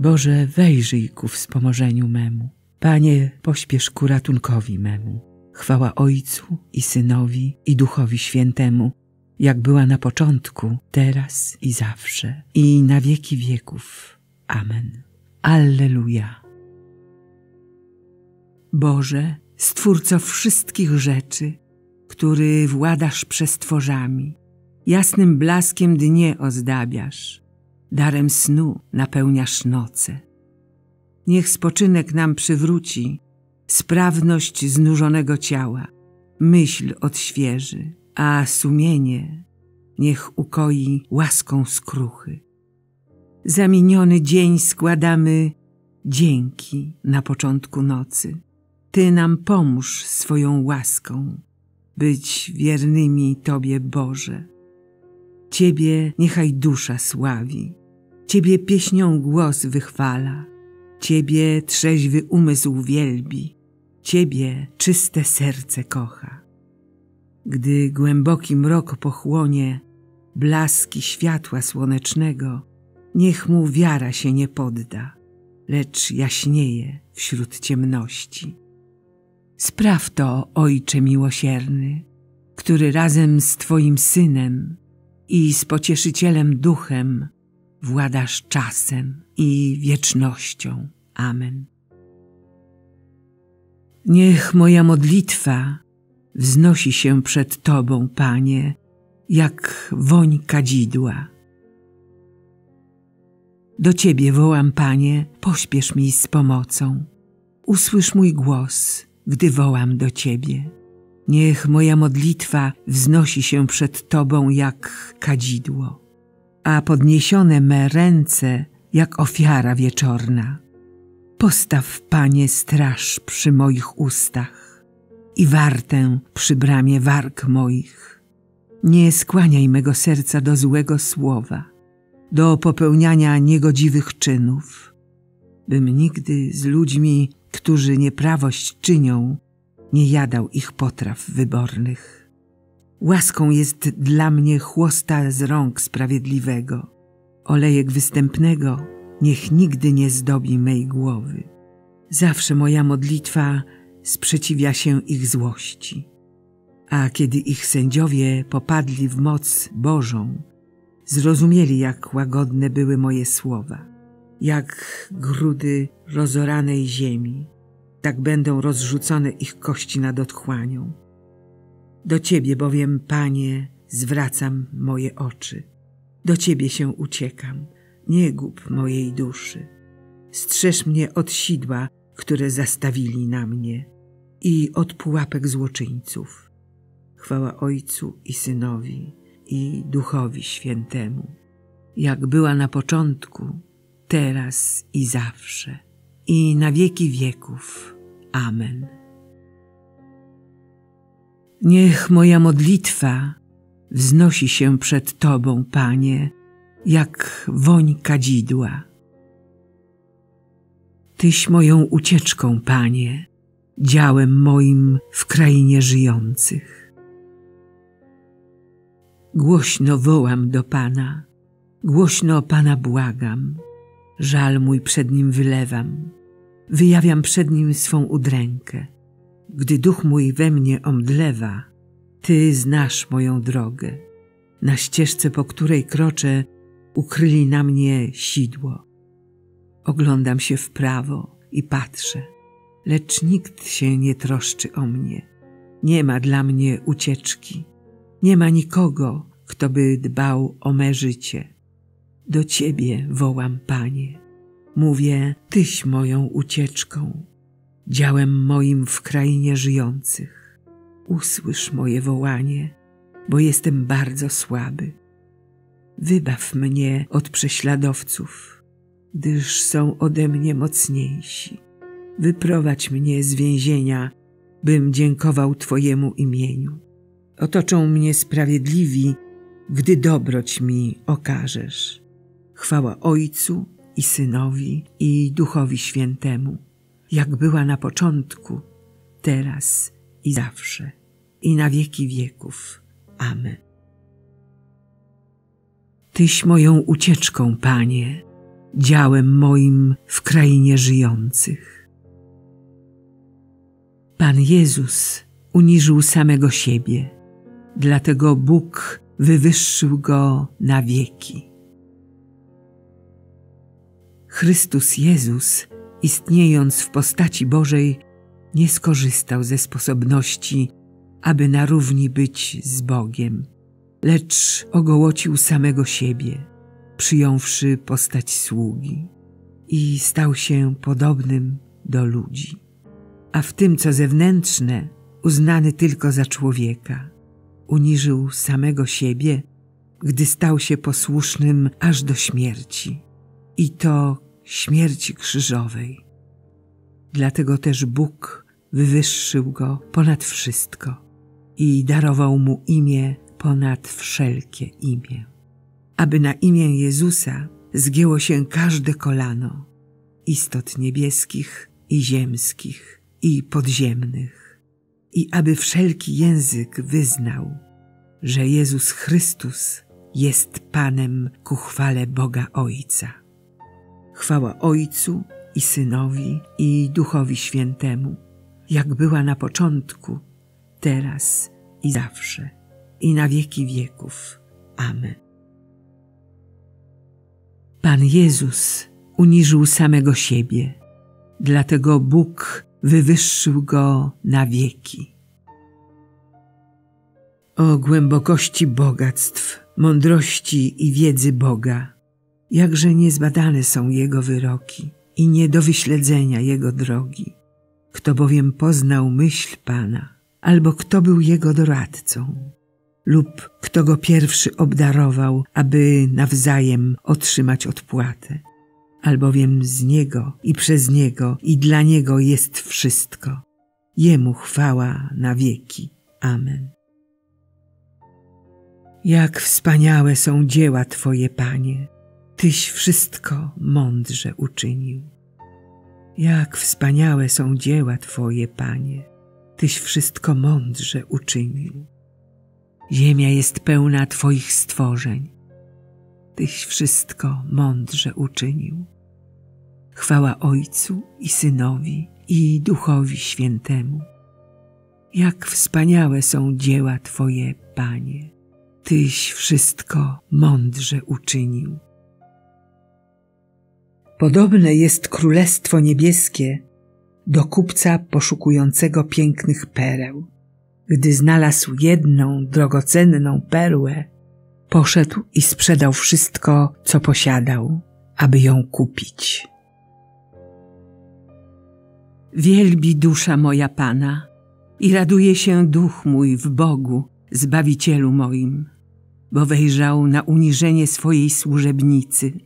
Boże, wejrzyj ku wspomożeniu memu. Panie, pośpiesz ku ratunkowi memu. Chwała Ojcu i Synowi i Duchowi Świętemu, jak była na początku, teraz i zawsze, i na wieki wieków. Amen. Alleluja. Boże, Stwórco wszystkich rzeczy, który władasz przestworzami, jasnym blaskiem dnie ozdabiasz, darem snu napełniasz noce. Niech spoczynek nam przywróci sprawność znużonego ciała, myśl odświeży, a sumienie niech ukoi łaską skruchy. Za miniony dzień składamy dzięki na początku nocy. Ty nam pomóż swoją łaską być wiernymi Tobie, Boże. Ciebie niechaj dusza sławi, Ciebie pieśnią głos wychwala, Ciebie trzeźwy umysł wielbi, Ciebie czyste serce kocha. Gdy głęboki mrok pochłonie blaski światła słonecznego, niech mu wiara się nie podda, lecz jaśnieje wśród ciemności. Spraw to, Ojcze miłosierny, który razem z Twoim Synem i z Pocieszycielem Duchem władasz czasem i wiecznością. Amen. Niech moja modlitwa wznosi się przed Tobą, Panie, jak woń kadzidła. Do Ciebie wołam, Panie, pośpiesz mi z pomocą. Usłysz mój głos, gdy wołam do Ciebie. Niech moja modlitwa wznosi się przed Tobą jak kadzidło, a podniesione me ręce jak ofiara wieczorna. Postaw, Panie, straż przy moich ustach i wartę przy bramie warg moich. Nie skłaniaj mego serca do złego słowa, do popełniania niegodziwych czynów, bym nigdy z ludźmi którzy nieprawość czynią, nie jadał ich potraw wybornych. Łaską jest dla mnie chłosta z rąk sprawiedliwego. Olejek występnego niech nigdy nie zdobi mej głowy. Zawsze moja modlitwa sprzeciwia się ich złości. A kiedy ich sędziowie popadli w moc Bożą, zrozumieli, jak łagodne były moje słowa jak grudy rozoranej ziemi, tak będą rozrzucone ich kości nad otchłanią. Do Ciebie bowiem, Panie, zwracam moje oczy. Do Ciebie się uciekam, nie gub mojej duszy. Strzeż mnie od sidła, które zastawili na mnie i od pułapek złoczyńców. Chwała Ojcu i Synowi i Duchowi Świętemu, jak była na początku, teraz i zawsze, i na wieki wieków. Amen. Niech moja modlitwa wznosi się przed Tobą, Panie, jak woń kadzidła. Tyś moją ucieczką, Panie, działem moim w krainie żyjących. Głośno wołam do Pana, głośno Pana błagam. Żal mój przed nim wylewam, wyjawiam przed nim swą udrękę. Gdy duch mój we mnie omdlewa, Ty znasz moją drogę. Na ścieżce, po której kroczę, ukryli na mnie sidło. Oglądam się w prawo i patrzę, lecz nikt się nie troszczy o mnie. Nie ma dla mnie ucieczki, nie ma nikogo, kto by dbał o me życie. Do Ciebie wołam, Panie. Mówię, Tyś moją ucieczką, działem moim w krainie żyjących. Usłysz moje wołanie, bo jestem bardzo słaby. Wybaw mnie od prześladowców, gdyż są ode mnie mocniejsi. Wyprowadź mnie z więzienia, bym dziękował Twojemu imieniu. Otoczą mnie sprawiedliwi, gdy dobroć mi okażesz. Chwała Ojcu i Synowi i Duchowi Świętemu, jak była na początku, teraz i zawsze, i na wieki wieków. Amen. Tyś moją ucieczką, Panie, działem moim w krainie żyjących. Pan Jezus uniżył samego siebie, dlatego Bóg wywyższył go na wieki. Chrystus Jezus, istniejąc w postaci Bożej, nie skorzystał ze sposobności, aby na równi być z Bogiem, lecz ogołocił samego siebie, przyjąwszy postać sługi i stał się podobnym do ludzi. A w tym, co zewnętrzne, uznany tylko za człowieka, uniżył samego siebie, gdy stał się posłusznym aż do śmierci, i to śmierci krzyżowej. Dlatego też Bóg wywyższył go ponad wszystko i darował mu imię ponad wszelkie imię, aby na imię Jezusa zgięło się każde kolano istot niebieskich i ziemskich i podziemnych i aby wszelki język wyznał, że Jezus Chrystus jest Panem ku chwale Boga Ojca. Chwała Ojcu i Synowi i Duchowi Świętemu, jak była na początku, teraz i zawsze, i na wieki wieków. Amen. Pan Jezus uniżył samego siebie, dlatego Bóg wywyższył go na wieki. O głębokości bogactw, mądrości i wiedzy Boga, jakże niezbadane są Jego wyroki i nie do wyśledzenia Jego drogi. Kto bowiem poznał myśl Pana, albo kto był Jego doradcą, lub kto Go pierwszy obdarował, aby nawzajem otrzymać odpłatę. Albowiem z Niego i przez Niego i dla Niego jest wszystko. Jemu chwała na wieki. Amen. Jak wspaniałe są dzieła Twoje, Panie, Tyś wszystko mądrze uczynił. Jak wspaniałe są dzieła Twoje, Panie, Tyś wszystko mądrze uczynił. Ziemia jest pełna Twoich stworzeń. Tyś wszystko mądrze uczynił. Chwała Ojcu i Synowi i Duchowi Świętemu. Jak wspaniałe są dzieła Twoje, Panie. Tyś wszystko mądrze uczynił. Podobne jest Królestwo Niebieskie do kupca poszukującego pięknych pereł. Gdy znalazł jedną drogocenną perłę, poszedł i sprzedał wszystko, co posiadał, aby ją kupić. Wielbi dusza moja Pana i raduje się duch mój w Bogu, Zbawicielu moim, bo wejrzał na uniżenie swojej służebnicy –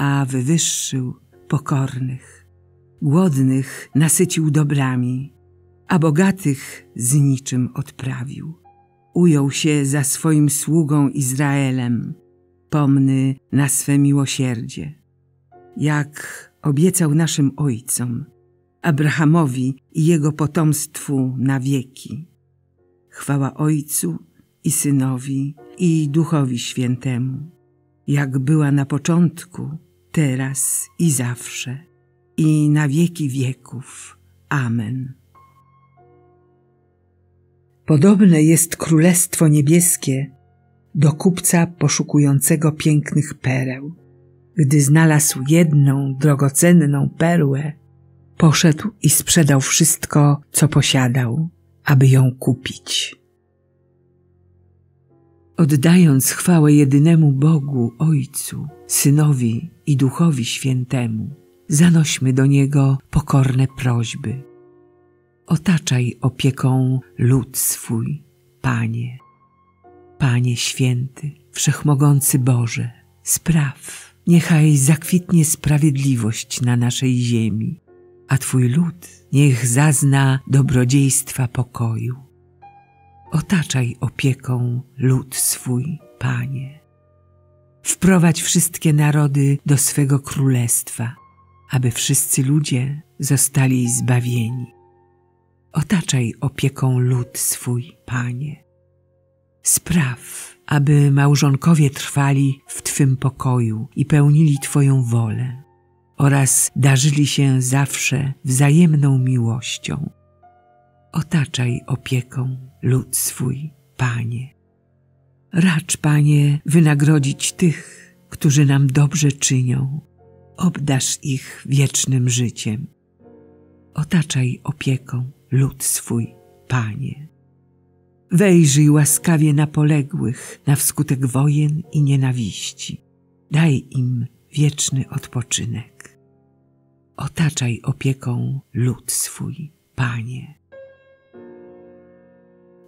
a wywyższył pokornych. Głodnych nasycił dobrami, a bogatych z niczym odprawił. Ujął się za swoim sługą Izraelem, pomny na swe miłosierdzie. Jak obiecał naszym ojcom, Abrahamowi i jego potomstwu na wieki. Chwała Ojcu i Synowi i Duchowi Świętemu jak była na początku, teraz i zawsze, i na wieki wieków. Amen. Podobne jest Królestwo Niebieskie do kupca poszukującego pięknych pereł. Gdy znalazł jedną drogocenną perłę, poszedł i sprzedał wszystko, co posiadał, aby ją kupić. Oddając chwałę jedynemu Bogu, Ojcu, Synowi i Duchowi Świętemu, zanośmy do Niego pokorne prośby. Otaczaj opieką lud swój, Panie. Panie święty, wszechmogący Boże, spraw, Niechaj zakwitnie sprawiedliwość na naszej ziemi, a Twój lud niech zazna dobrodziejstwa pokoju. Otaczaj opieką lud swój, Panie. Wprowadź wszystkie narody do swego królestwa, aby wszyscy ludzie zostali zbawieni. Otaczaj opieką lud swój, Panie. Spraw, aby małżonkowie trwali w Twym pokoju i pełnili Twoją wolę oraz darzyli się zawsze wzajemną miłością. Otaczaj opieką lud swój, Panie. Racz, Panie, wynagrodzić tych, którzy nam dobrze czynią. Obdasz ich wiecznym życiem. Otaczaj opieką lud swój, Panie. Wejrzyj łaskawie na poległych na wskutek wojen i nienawiści. Daj im wieczny odpoczynek. Otaczaj opieką lud swój, Panie.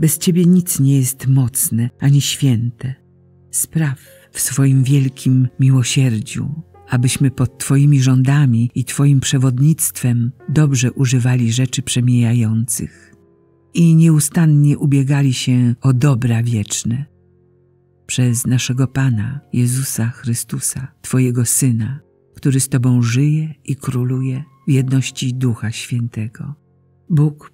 bez Ciebie nic nie jest mocne ani święte. Spraw w swoim wielkim miłosierdziu, abyśmy pod Twoimi rządami i Twoim przewodnictwem dobrze używali rzeczy przemijających i nieustannie ubiegali się o dobra wieczne. Przez naszego Pana Jezusa Chrystusa, Twojego Syna, który z Tobą żyje i króluje w jedności Ducha Świętego. Bóg